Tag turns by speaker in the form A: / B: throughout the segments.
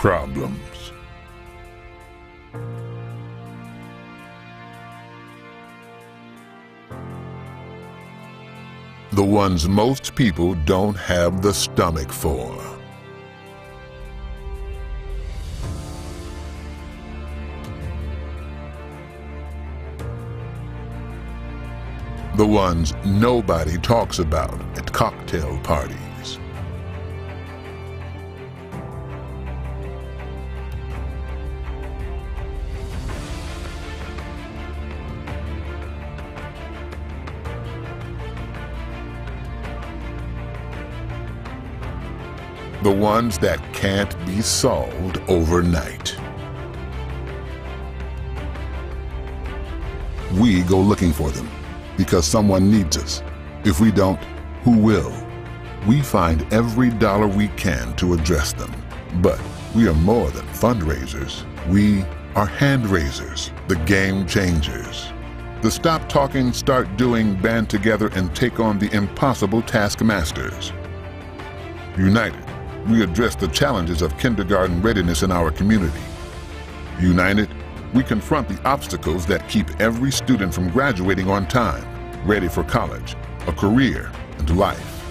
A: problems. The ones most people don't have the stomach for. The ones nobody talks about at cocktail parties. The ones that can't be solved overnight. We go looking for them because someone needs us. If we don't, who will? We find every dollar we can to address them. But we are more than fundraisers. We are hand raisers, the game changers. The Stop Talking, Start Doing band together and take on the impossible taskmasters. United, we address the challenges of kindergarten readiness in our community. United, we confront the obstacles that keep every student from graduating on time, ready for college, a career, and life.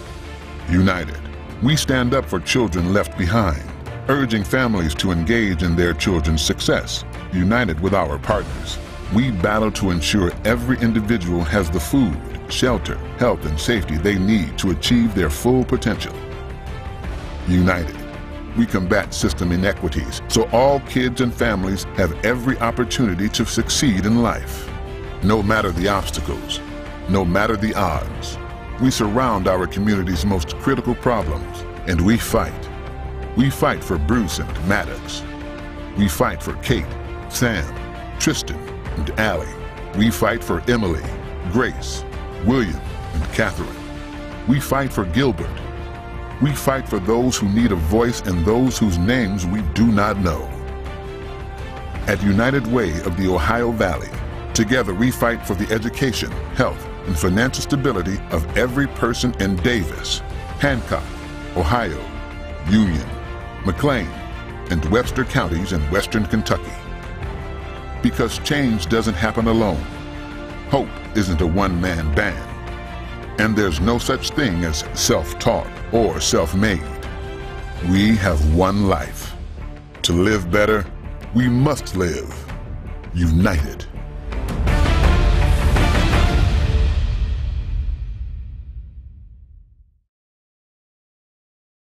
A: United, we stand up for children left behind, urging families to engage in their children's success. United with our partners, we battle to ensure every individual has the food, shelter, health, and safety they need to achieve their full potential. United, we combat system inequities so all kids and families have every opportunity to succeed in life. No matter the obstacles, no matter the odds, we surround our community's most critical problems and we fight. We fight for Bruce and Maddox. We fight for Kate, Sam, Tristan, and Allie. We fight for Emily, Grace, William, and Catherine. We fight for Gilbert, we fight for those who need a voice and those whose names we do not know. At United Way of the Ohio Valley, together we fight for the education, health, and financial stability of every person in Daviess, Hancock, Ohio, Union, McLean, and Webster counties in western Kentucky. Because change doesn't happen alone. Hope isn't a one-man band. And there's no such thing as self-taught or self-made. We have one life. To live better, we must live united.